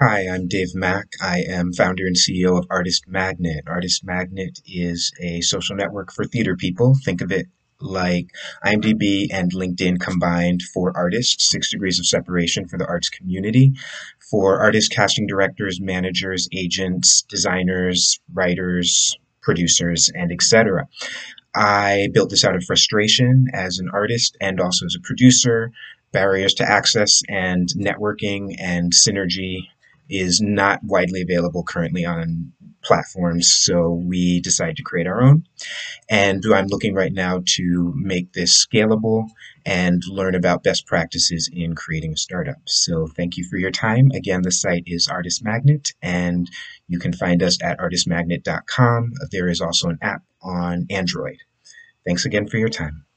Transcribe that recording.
Hi, I'm Dave Mack. I am founder and CEO of Artist Magnet. Artist Magnet is a social network for theater people. Think of it like IMDb and LinkedIn combined for artists, six degrees of separation for the arts community, for artists, casting directors, managers, agents, designers, writers, producers, and etc. I built this out of frustration as an artist and also as a producer, barriers to access and networking and synergy is not widely available currently on platforms, so we decided to create our own. And I'm looking right now to make this scalable and learn about best practices in creating a startup. So thank you for your time. Again, the site is Artist Magnet, and you can find us at artistmagnet.com. There is also an app on Android. Thanks again for your time.